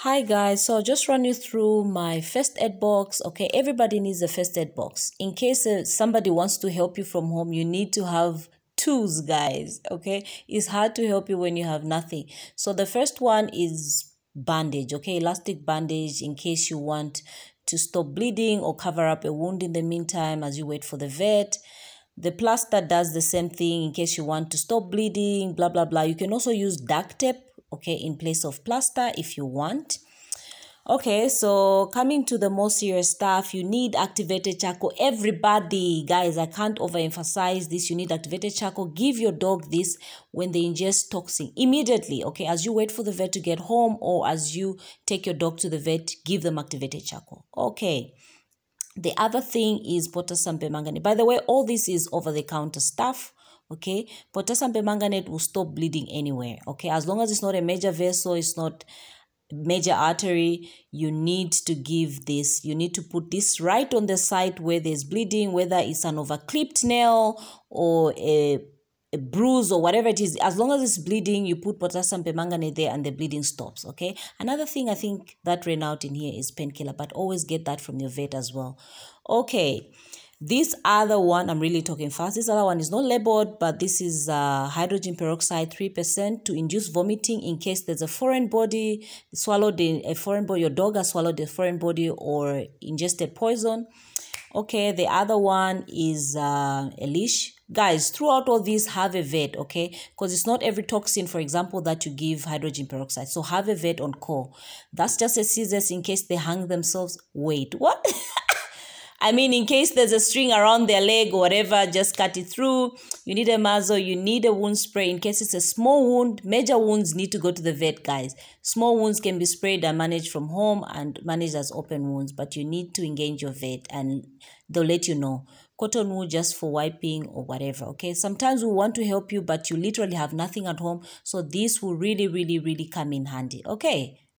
Hi guys, so I'll just run you through my first aid box. Okay, everybody needs a first aid box. In case uh, somebody wants to help you from home, you need to have tools, guys. Okay, it's hard to help you when you have nothing. So the first one is bandage. Okay, elastic bandage in case you want to stop bleeding or cover up a wound in the meantime as you wait for the vet. The plaster does the same thing in case you want to stop bleeding, blah, blah, blah. You can also use duct tape okay in place of plaster if you want. Okay so coming to the more serious stuff you need activated charcoal. Everybody guys i can't overemphasize this. You need activated charcoal. Give your dog this when they ingest toxin immediately okay? As you wait for the vet to get home or as you take your dog to the vet give them activated charcoal okay? The other thing is potassium permanganate. By the way all this is over the counter stuff okay? Potassium permanganate will stop bleeding anywhere okay? As long as it's not a major vessel it's not major artery you need to give this you need to put this right on the site where there's bleeding whether it's an overclipped nail or a, a bruise or whatever it is. As long as it's bleeding you put potassium permanganate there and the bleeding stops okay? Another thing i think that ran out in here is painkiller but always get that from your vet as well. Okay this other one, I'm really talking fast. This other one is not labeled, but this is uh, hydrogen peroxide 3% to induce vomiting in case there's a foreign body swallowed in a foreign body, your dog has swallowed a foreign body or ingested poison. Okay, the other one is uh, a leash. Guys, throughout all these, have a vet, okay? Because it's not every toxin, for example, that you give hydrogen peroxide. So have a vet on call. That's just a scissors in case they hang themselves. Wait, what? I mean, in case there's a string around their leg or whatever, just cut it through. You need a muzzle, you need a wound spray. In case it's a small wound, major wounds need to go to the vet, guys. Small wounds can be sprayed and managed from home and managed as open wounds, but you need to engage your vet and they'll let you know. Cotton wool just for wiping or whatever, okay? Sometimes we want to help you, but you literally have nothing at home. So this will really, really, really come in handy, okay?